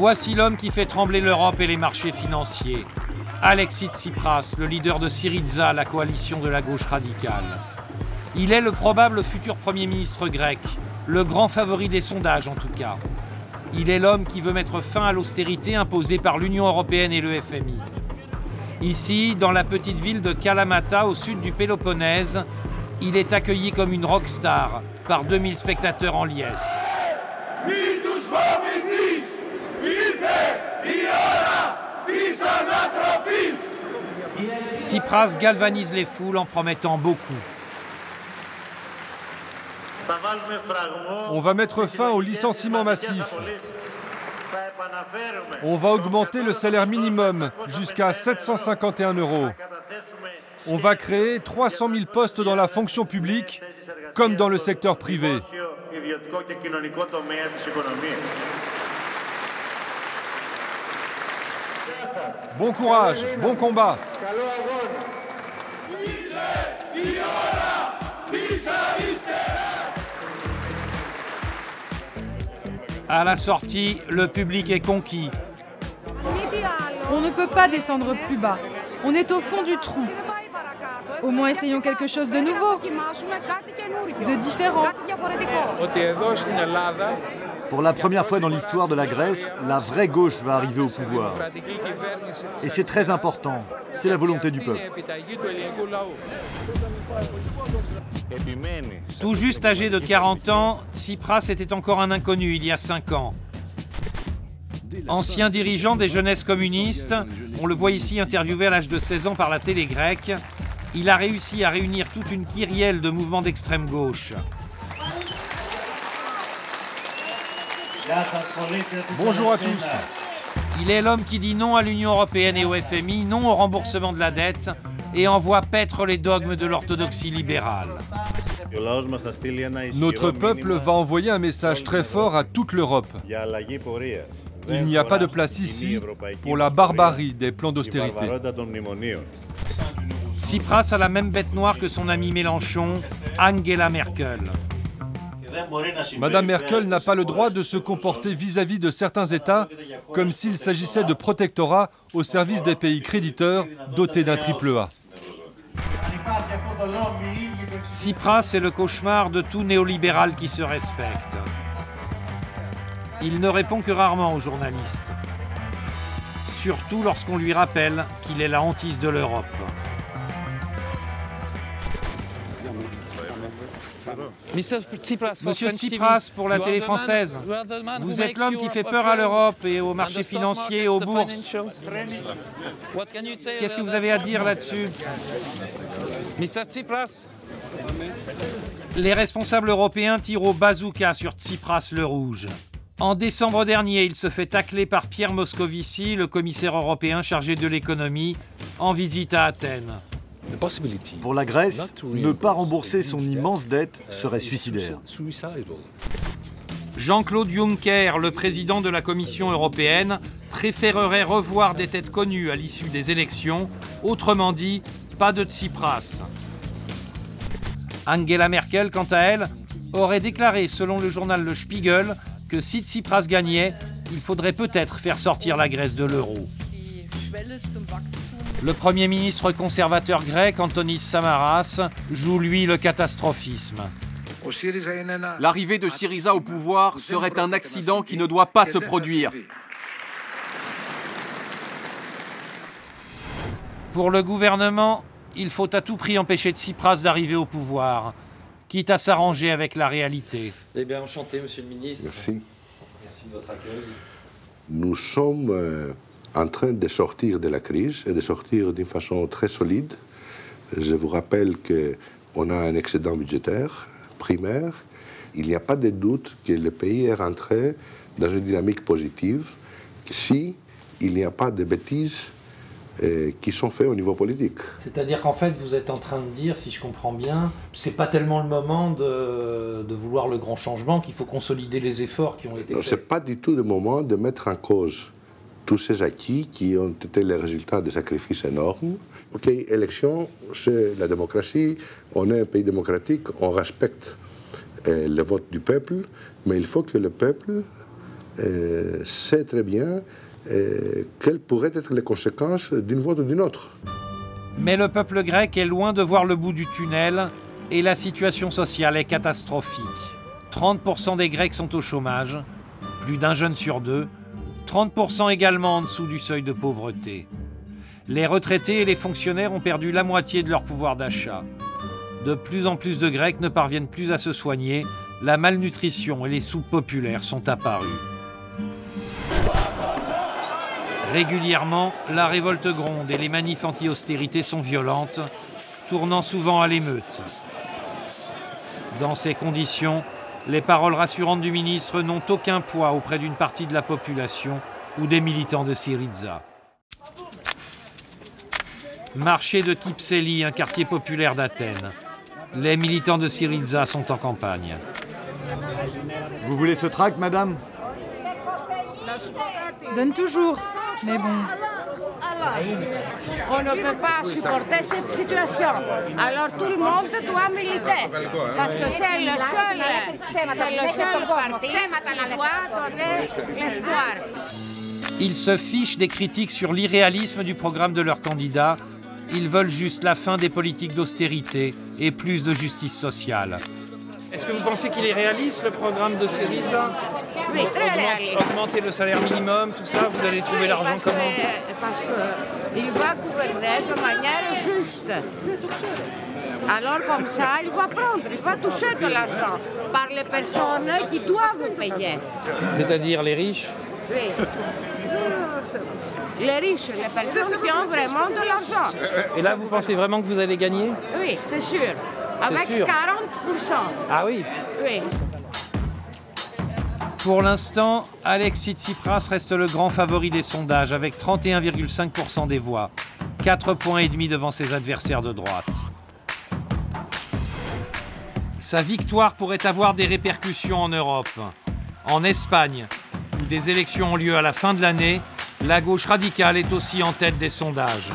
Voici l'homme qui fait trembler l'Europe et les marchés financiers. Alexis Tsipras, le leader de Syriza, la coalition de la gauche radicale. Il est le probable futur Premier ministre grec, le grand favori des sondages en tout cas. Il est l'homme qui veut mettre fin à l'austérité imposée par l'Union européenne et le FMI. Ici, dans la petite ville de Kalamata, au sud du Péloponnèse, il est accueilli comme une rockstar par 2000 spectateurs en liesse. Tsipras galvanise les foules en promettant beaucoup. On va mettre fin au licenciement massif. On va augmenter le salaire minimum jusqu'à 751 euros. On va créer 300 000 postes dans la fonction publique comme dans le secteur privé. Bon courage, bon combat. À la sortie, le public est conquis. On ne peut pas descendre plus bas. On est au fond du trou. Au moins essayons quelque chose de nouveau, de différent. Pour la première fois dans l'histoire de la Grèce, la vraie gauche va arriver au pouvoir. Et c'est très important. C'est la volonté du peuple. Tout juste âgé de 40 ans, Tsipras était encore un inconnu il y a 5 ans. Ancien dirigeant des jeunesses communistes, on le voit ici interviewé à l'âge de 16 ans par la télé grecque, il a réussi à réunir toute une kyrielle de mouvements d'extrême gauche. Bonjour à tous. Il est l'homme qui dit non à l'Union européenne et au FMI, non au remboursement de la dette et envoie paître les dogmes de l'orthodoxie libérale. Notre peuple va envoyer un message très fort à toute l'Europe. Il n'y a pas de place ici pour la barbarie des plans d'austérité. Tsipras a la même bête noire que son ami Mélenchon, Angela Merkel. Madame Merkel n'a pas le droit de se comporter vis-à-vis de certains États comme s'il s'agissait de protectorat au service des pays créditeurs dotés d'un triple A. Tsipras est le cauchemar de tout néolibéral qui se respecte. Il ne répond que rarement aux journalistes. Surtout lorsqu'on lui rappelle qu'il est la hantise de l'Europe. Monsieur Tsipras, pour la télé française, vous êtes l'homme qui fait peur à l'Europe et aux marchés financiers et aux bourses. Qu'est-ce que vous avez à dire là-dessus? Les responsables européens tirent au bazooka sur Tsipras le Rouge. En décembre dernier, il se fait tacler par Pierre Moscovici, le commissaire européen chargé de l'économie, en visite à Athènes. Pour la Grèce, ne pas rembourser son immense dette serait suicidaire. Jean-Claude Juncker, le président de la Commission européenne, préférerait revoir des têtes connues à l'issue des élections, autrement dit, pas de Tsipras. Angela Merkel, quant à elle, aurait déclaré, selon le journal Le Spiegel, que si Tsipras gagnait, il faudrait peut-être faire sortir la Grèce de l'euro. Le Premier ministre conservateur grec, Antonis Samaras, joue lui le catastrophisme. L'arrivée de Syriza au pouvoir serait un accident qui ne doit pas se produire. Pour le gouvernement, il faut à tout prix empêcher Tsipras d'arriver au pouvoir, quitte à s'arranger avec la réalité. Eh bien, enchanté, monsieur le ministre. Merci. Merci de votre accueil. Nous sommes euh, en train de sortir de la crise et de sortir d'une façon très solide. Je vous rappelle qu'on a un excédent budgétaire primaire. Il n'y a pas de doute que le pays est rentré dans une dynamique positive si il n'y a pas de bêtises euh, qui sont faites au niveau politique. C'est-à-dire qu'en fait, vous êtes en train de dire, si je comprends bien, c'est pas tellement le moment de, de vouloir le grand changement, qu'il faut consolider les efforts qui ont été Ce faits. n'est pas du tout le moment de mettre en cause tous ces acquis qui ont été les résultats de sacrifices énormes. OK, élection, c'est la démocratie. On est un pays démocratique, on respecte euh, le vote du peuple, mais il faut que le peuple sait très bien quelles pourraient être les conséquences d'une vote ou d'une autre. Mais le peuple grec est loin de voir le bout du tunnel et la situation sociale est catastrophique. 30% des Grecs sont au chômage, plus d'un jeune sur deux, 30% également en dessous du seuil de pauvreté. Les retraités et les fonctionnaires ont perdu la moitié de leur pouvoir d'achat. De plus en plus de Grecs ne parviennent plus à se soigner, la malnutrition et les soupes populaires sont apparues. Régulièrement, la révolte gronde et les manifs anti-austérité sont violentes, tournant souvent à l'émeute. Dans ces conditions, les paroles rassurantes du ministre n'ont aucun poids auprès d'une partie de la population ou des militants de Syriza. Marché de Kypseli, un quartier populaire d'Athènes. Les militants de Syriza sont en campagne. Vous voulez ce tract, madame? Donne toujours. Mais bon. On ne peut pas supporter cette situation. Alors tout le monde doit militer. Parce que c'est le seul, c'est le seul parti qui doit donner l'espoir. Ils se fichent des critiques sur l'irréalisme du programme de leur candidat. Ils veulent juste la fin des politiques d'austérité et plus de justice sociale. Est-ce que vous pensez qu'il est réaliste le programme de Syriza Oui, très réaliste. Augmenter le salaire minimum, tout ça, vous allez trouver l'argent parce comment que, Parce qu'il va gouverner de manière juste. Alors comme ça, il va prendre, il va toucher de l'argent par les personnes qui doivent payer. C'est-à-dire les riches Oui. Les riches, les personnes qui ont vraiment de l'argent. Et là, vous pensez vraiment que vous allez gagner? Oui, c'est sûr. Avec sûr. 40%. Ah oui Oui. Pour l'instant, Alexis Tsipras reste le grand favori des sondages avec 31,5% des voix, 4 points et demi devant ses adversaires de droite. Sa victoire pourrait avoir des répercussions en Europe. En Espagne, où des élections ont lieu à la fin de l'année, la gauche radicale est aussi en tête des sondages.